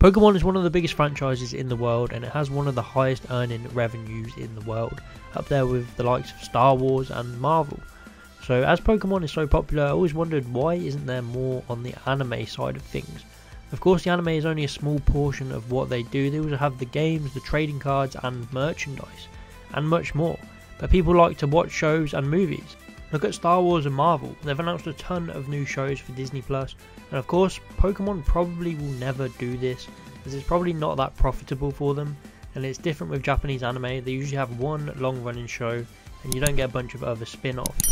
Pokemon is one of the biggest franchises in the world and it has one of the highest earning revenues in the world, up there with the likes of Star Wars and Marvel. So as Pokemon is so popular, I always wondered why isn't there more on the anime side of things. Of course the anime is only a small portion of what they do, they also have the games, the trading cards and merchandise, and much more. But people like to watch shows and movies. Look at Star Wars and Marvel, they've announced a ton of new shows for Disney Plus, and of course, Pokemon probably will never do this, as it's probably not that profitable for them, and it's different with Japanese anime, they usually have one long running show, and you don't get a bunch of other spin offs.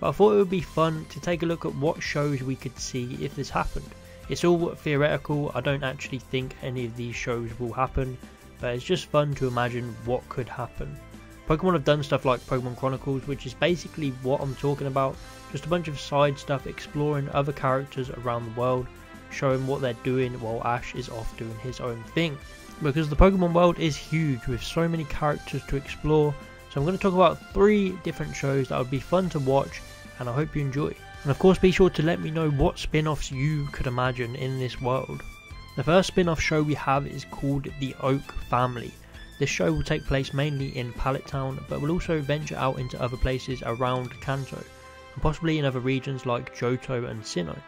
But I thought it would be fun to take a look at what shows we could see if this happened. It's all theoretical, I don't actually think any of these shows will happen, but it's just fun to imagine what could happen. Pokemon have done stuff like Pokemon Chronicles, which is basically what I'm talking about, just a bunch of side stuff exploring other characters around the world, showing what they're doing while Ash is off doing his own thing. Because the Pokemon world is huge with so many characters to explore, so I'm going to talk about three different shows that would be fun to watch and I hope you enjoy. And of course be sure to let me know what spin-offs you could imagine in this world. The first spin-off show we have is called The Oak Family. This show will take place mainly in Pallet Town, but will also venture out into other places around Kanto, and possibly in other regions like Johto and Sinnoh.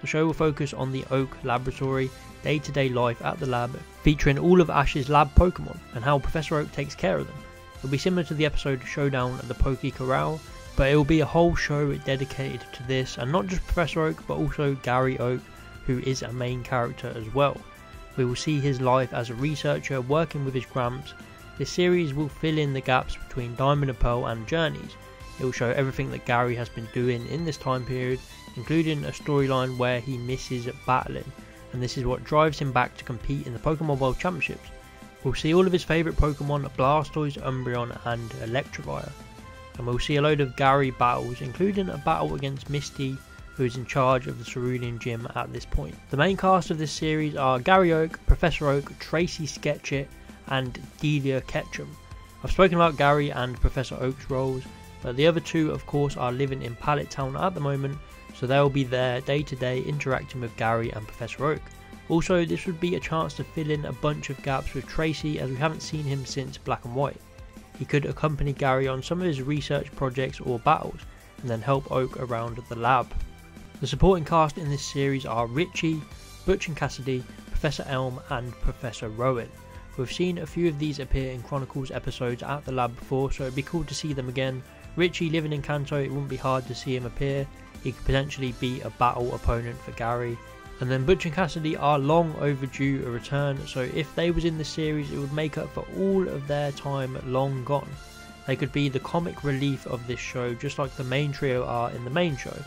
The show will focus on the Oak Laboratory, day to day life at the lab, featuring all of Ash's lab Pokemon, and how Professor Oak takes care of them. It will be similar to the episode Showdown at the Poke Corral, but it will be a whole show dedicated to this, and not just Professor Oak, but also Gary Oak, who is a main character as well. We will see his life as a researcher working with his gramps. This series will fill in the gaps between Diamond and Pearl and Journeys. It will show everything that Gary has been doing in this time period, including a storyline where he misses battling, and this is what drives him back to compete in the Pokemon World Championships. We'll see all of his favourite Pokemon Blastoise, Umbreon, and Electivire. And we'll see a load of Gary battles, including a battle against Misty, who is in charge of the Cerulean Gym at this point. The main cast of this series are Gary Oak, Professor Oak, Tracey Sketchit, and Delia Ketchum. I've spoken about Gary and Professor Oak's roles, but the other two, of course, are living in Pallet Town at the moment, so they'll be there day to day interacting with Gary and Professor Oak. Also, this would be a chance to fill in a bunch of gaps with Tracey as we haven't seen him since Black and White. He could accompany Gary on some of his research projects or battles, and then help Oak around the lab. The supporting cast in this series are Richie, Butch and Cassidy, Professor Elm, and Professor Rowan. We've seen a few of these appear in Chronicles episodes at the lab before, so it'd be cool to see them again. Richie living in Kanto, it wouldn't be hard to see him appear. He could potentially be a battle opponent for Gary. And then Butch and Cassidy are long overdue a return, so if they was in the series, it would make up for all of their time long gone. They could be the comic relief of this show, just like the main trio are in the main show.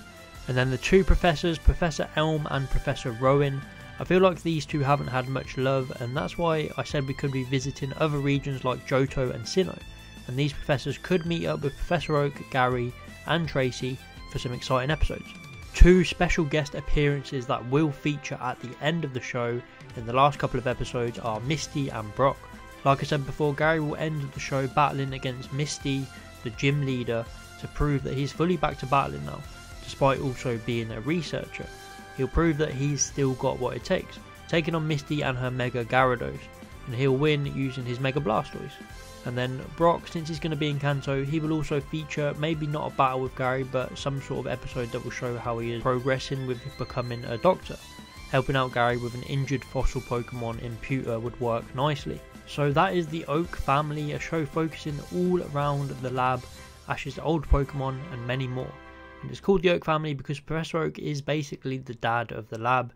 And then the two professors, Professor Elm and Professor Rowan, I feel like these two haven't had much love, and that's why I said we could be visiting other regions like Johto and Sinnoh. And these professors could meet up with Professor Oak, Gary, and Tracey for some exciting episodes. Two special guest appearances that will feature at the end of the show in the last couple of episodes are Misty and Brock. Like I said before, Gary will end the show battling against Misty, the gym leader, to prove that he's fully back to battling now despite also being a researcher. He'll prove that he's still got what it takes, taking on Misty and her Mega Gyarados, and he'll win using his Mega Blastoise. And then Brock, since he's going to be in Kanto, he will also feature maybe not a battle with Gary, but some sort of episode that will show how he is progressing with becoming a doctor. Helping out Gary with an injured fossil Pokemon in Pewter would work nicely. So that is the Oak family, a show focusing all around the lab, Ash's old Pokemon, and many more. It's called the Oak family because Professor Oak is basically the dad of the lab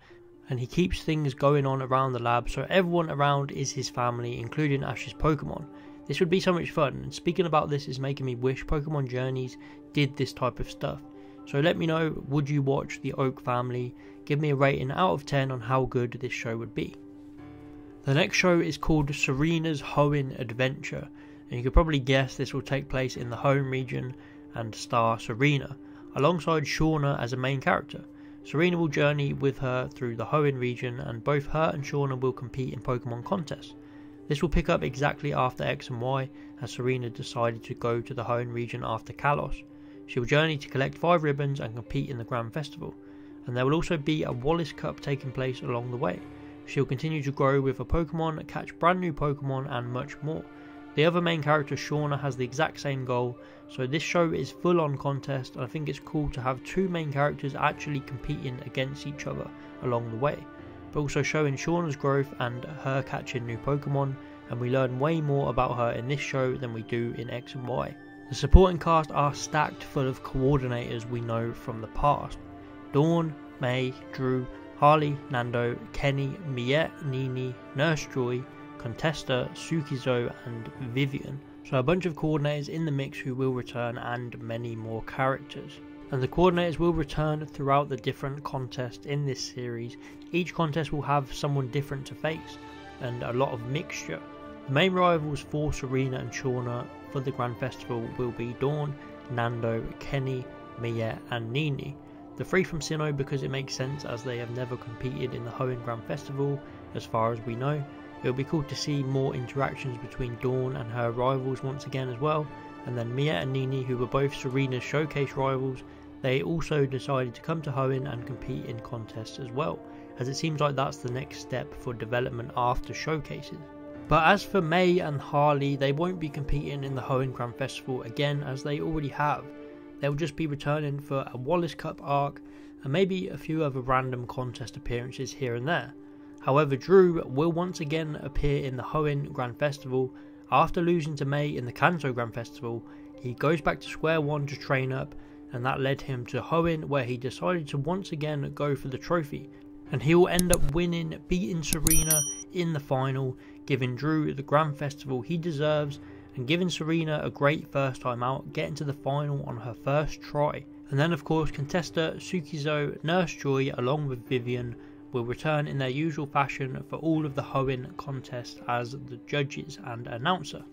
and he keeps things going on around the lab so everyone around is his family including Ash's Pokemon. This would be so much fun and speaking about this is making me wish Pokemon Journeys did this type of stuff. So let me know would you watch the Oak family? Give me a rating out of 10 on how good this show would be. The next show is called Serena's Hoenn Adventure and you could probably guess this will take place in the Hoenn region and star Serena alongside Shauna as a main character. Serena will journey with her through the Hoenn region and both her and Shauna will compete in Pokemon contests. This will pick up exactly after X and Y as Serena decided to go to the Hoenn region after Kalos. She will journey to collect 5 ribbons and compete in the Grand Festival, and there will also be a Wallace Cup taking place along the way. She'll continue to grow with a Pokemon, catch brand new Pokemon, and much more. The other main character, Shauna, has the exact same goal, so this show is full on contest, and I think it's cool to have two main characters actually competing against each other along the way, but also showing Shauna's growth and her catching new Pokemon, and we learn way more about her in this show than we do in X and Y. The supporting cast are stacked full of coordinators we know from the past. Dawn, May, Drew, Harley, Nando, Kenny, Miette, Nini, Nurse Joy, Contesta, Sukizo, and Vivian. So a bunch of coordinators in the mix who will return and many more characters. And the coordinators will return throughout the different contests in this series. Each contest will have someone different to face and a lot of mixture. The main rivals for Serena and Shauna for the Grand Festival will be Dawn, Nando, Kenny, Miette, and Nini. The three from Sinnoh because it makes sense as they have never competed in the Hoenn Grand Festival as far as we know. It'll be cool to see more interactions between Dawn and her rivals once again as well. And then Miette and Nini who were both Serena's showcase rivals, they also decided to come to Hoenn and compete in contests as well, as it seems like that's the next step for development after showcases. But as for May and Harley, they won't be competing in the Hoenn Grand Festival again as they already have. They'll just be returning for a Wallace Cup arc and maybe a few other random contest appearances here and there. However, Drew will once again appear in the Hoenn Grand Festival. After losing to May in the Kanto Grand Festival, he goes back to square one to train up, and that led him to Hoenn where he decided to once again go for the trophy. And he will end up winning, beating Serena in the final, giving Drew the Grand Festival he deserves and giving Serena a great first time out, getting to the final on her first try. And then, of course, Contesta Sukizo Nurse Joy, along with Vivian, will return in their usual fashion for all of the Hoenn contests as the judges and announcer.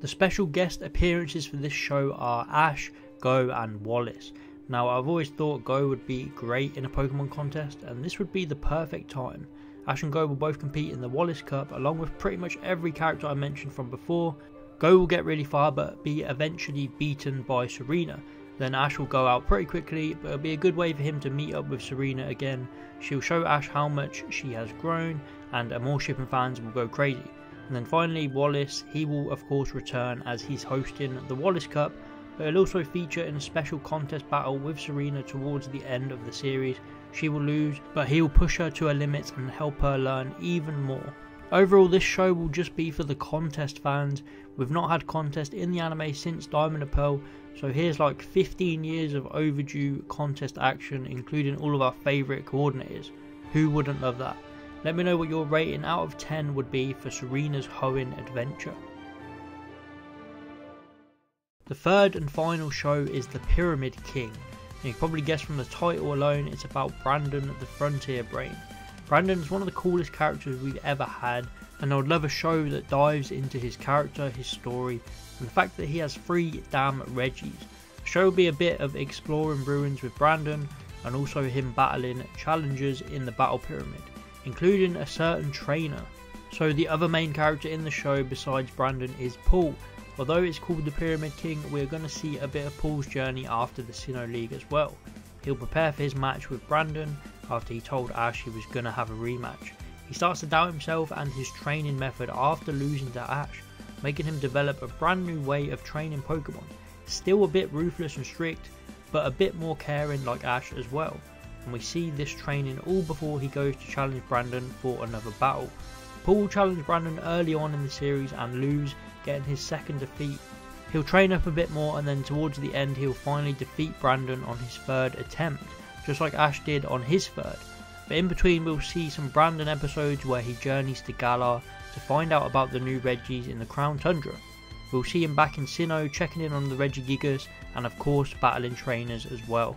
The special guest appearances for this show are Ash, Go, and Wallace. Now, I've always thought Go would be great in a Pokemon contest, and this would be the perfect time. Ash and Go will both compete in the Wallace Cup along with pretty much every character I mentioned from before, Go will get really far but be eventually beaten by Serena. Then Ash will go out pretty quickly, but it'll be a good way for him to meet up with Serena again. She'll show Ash how much she has grown, and uh, more shipping fans will go crazy. And then finally, Wallace, he will of course return as he's hosting the Wallace Cup, but he'll also feature in a special contest battle with Serena towards the end of the series. She will lose, but he will push her to her limits and help her learn even more. Overall, this show will just be for the contest fans. We've not had contest in the anime since Diamond and Pearl, so here's like 15 years of overdue contest action, including all of our favourite coordinators. Who wouldn't love that? Let me know what your rating out of 10 would be for Serena's Hoenn adventure. The third and final show is The Pyramid King. You can probably guess from the title alone, it's about Brandon the Frontier Brain. Brandon is one of the coolest characters we've ever had, and I would love a show that dives into his character, his story, and the fact that he has three damn Regis. The show will be a bit of exploring ruins with Brandon, and also him battling challengers in the battle pyramid, including a certain trainer. So the other main character in the show besides Brandon is Paul. Although it's called the Pyramid King, we're going to see a bit of Paul's journey after the Sinnoh League as well. He'll prepare for his match with Brandon after he told Ash he was to have a rematch. He starts to doubt himself and his training method after losing to Ash, making him develop a brand new way of training Pokemon. Still a bit ruthless and strict, but a bit more caring like Ash as well. And we see this training all before he goes to challenge Brandon for another battle. Paul challenged Brandon early on in the series and lose, getting his second defeat. He'll train up a bit more and then towards the end he'll finally defeat Brandon on his third attempt just like Ash did on his third. But in between, we'll see some Brandon episodes where he journeys to Galar to find out about the new Regis in the Crown Tundra. We'll see him back in Sinnoh checking in on the Reggie Regigigas and of course battling trainers as well.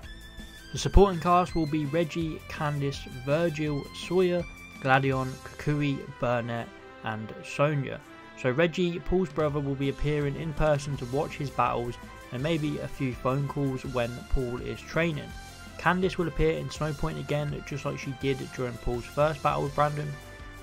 The supporting cast will be Reggie, Candice, Virgil, Sawyer, Gladion, Kukui, Burnett and Sonia. So Reggie, Paul's brother, will be appearing in person to watch his battles and maybe a few phone calls when Paul is training. Candice will appear in Snowpoint again, just like she did during Paul's first battle with Brandon.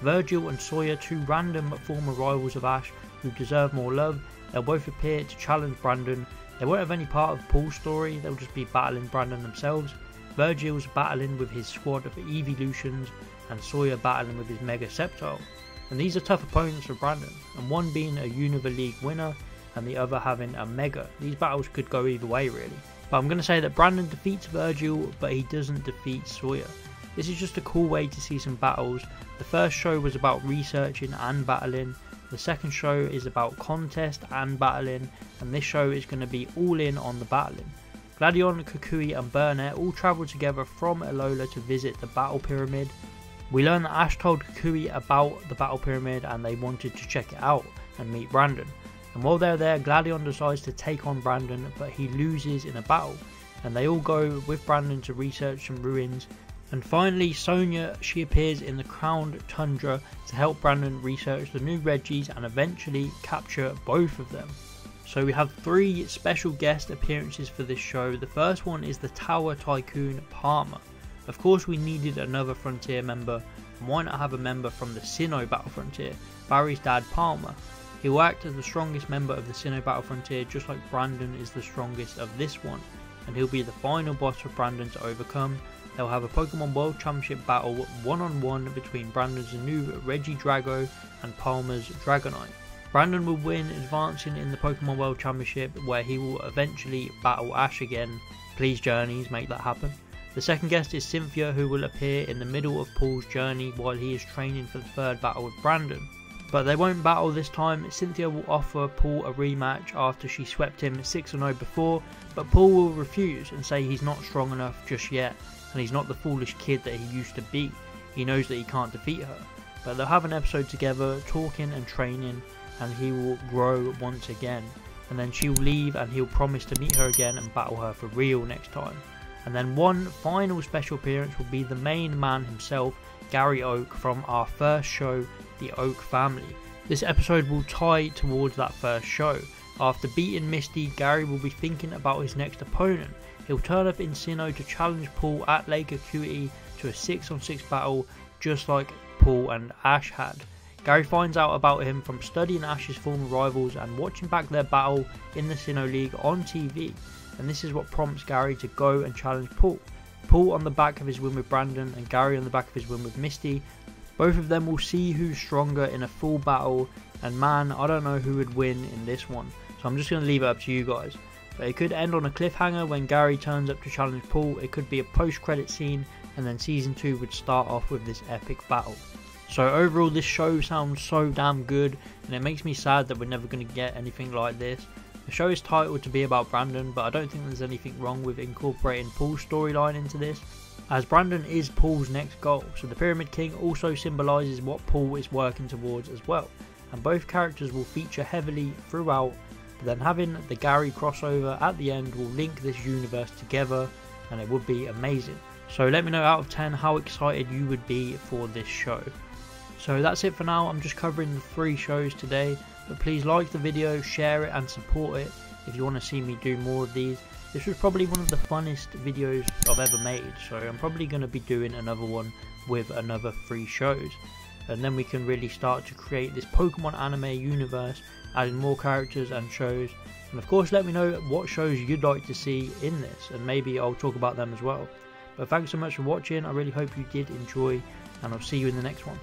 Virgil and Sawyer, two random former rivals of Ash who deserve more love, they'll both appear to challenge Brandon. They won't have any part of Paul's story, they'll just be battling Brandon themselves. Virgil's battling with his squad of Eeveelutions, and Sawyer battling with his Mega Sceptile. And these are tough opponents for Brandon, and one being a Unova League winner and the other having a Mega. These battles could go either way really. But I'm going to say that Brandon defeats Virgil, but he doesn't defeat Sawyer. This is just a cool way to see some battles. The first show was about researching and battling, the second show is about contest and battling, and this show is going to be all in on the battling. Gladion, Kukui and Burnett all travel together from Alola to visit the Battle Pyramid. We learn that Ash told Kukui about the Battle Pyramid and they wanted to check it out and meet Brandon. And while they're there, Gladion decides to take on Brandon, but he loses in a battle. And they all go with Brandon to research some ruins and finally, Sonia, she appears in the Crowned Tundra to help Brandon research the new Regis and eventually capture both of them. So we have three special guest appearances for this show. The first one is the Tower Tycoon Palmer. Of course we needed another Frontier member, and why not have a member from the Sinnoh Battle Frontier, Barry's dad Palmer. He will act as the strongest member of the Sinnoh Battle Frontier just like Brandon is the strongest of this one, and he'll be the final boss for Brandon to overcome They'll have a Pokemon World Championship battle one on one between Brandon's new Regidrago and Palmer's Dragonite. Brandon will win, advancing in the Pokemon World Championship, where he will eventually battle Ash again. Please, Journeys, make that happen. The second guest is Cynthia, who will appear in the middle of Paul's journey while he is training for the third battle with Brandon. But they won't battle this time. Cynthia will offer Paul a rematch after she swept him 6 0 before, but Paul will refuse and say he's not strong enough just yet and he's not the foolish kid that he used to be. He knows that he can't defeat her. But they'll have an episode together, talking and training, and he will grow once again. And then she'll leave and he'll promise to meet her again and battle her for real next time. And then one final special appearance will be the main man himself, Gary Oak, from our first show, The Oak Family. This episode will tie towards that first show. After beating Misty, Gary will be thinking about his next opponent He'll turn up in Sinnoh to challenge Paul at Lake Acuity to a 6 on 6 battle just like Paul and Ash had. Gary finds out about him from studying Ash's former rivals and watching back their battle in the Sinnoh League on TV, and this is what prompts Gary to go and challenge Paul. Paul on the back of his win with Brandon and Gary on the back of his win with Misty. Both of them will see who's stronger in a full battle, and man, I don't know who would win in this one, so I'm just going to leave it up to you guys. But it could end on a cliffhanger when Gary turns up to challenge Paul. It could be a post credit scene, and then season 2 would start off with this epic battle. So, overall, this show sounds so damn good, and it makes me sad that we're never going to get anything like this. The show is titled to be about Brandon, but I don't think there's anything wrong with incorporating Paul's storyline into this, as Brandon is Paul's next goal, so the Pyramid King also symbolises what Paul is working towards as well, and both characters will feature heavily throughout but then having the Gary crossover at the end will link this universe together and it would be amazing. So let me know out of 10 how excited you would be for this show. So that's it for now, I'm just covering the three shows today, but please like the video, share it and support it if you want to see me do more of these. This was probably one of the funnest videos I've ever made, so I'm probably going to be doing another one with another three shows. And then we can really start to create this Pokemon anime universe adding more characters and shows. And of course, let me know what shows you'd like to see in this, and maybe I'll talk about them as well. But thanks so much for watching. I really hope you did enjoy, and I'll see you in the next one.